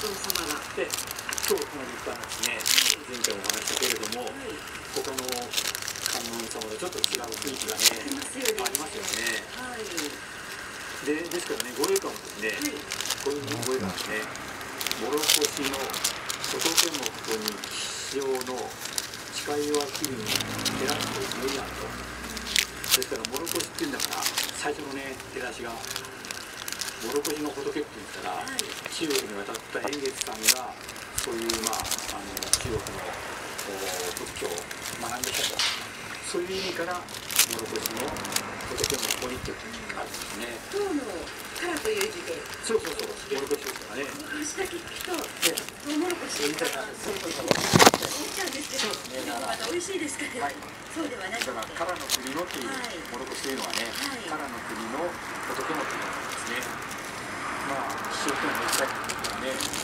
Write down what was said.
尊様が。で今日この立派なですね前回もお話ししたけれどもはい。他の観音様とちょっと違う雰囲気がねありますよね。はい。でですからねご栄華もですね、はい。こういうご栄華ですね諸越の仏のここに吉祥の誓いはきるに照らすと無理なんとですから諸越っていうんだから最初のね照らしが諸越の仏って言ったら、はい中国に渡った円月さんがそういうまああの中国のこう仏教を学んできたと。そういう意味から諸越の仏のここにってあるんですね。唐の唐という字で、そうそうそう諸越ですからね。昔だけ聞くと、でトウモロコシみたいなそうそうそう思っちゃうんですけど、そうですねまた美味しいですから、はい。そうではなくて、だから、唐の国のっていう、はい。モロコシというのはね、はい。唐の国の仏の国なんですね。まあ、一生懸命したいとかね、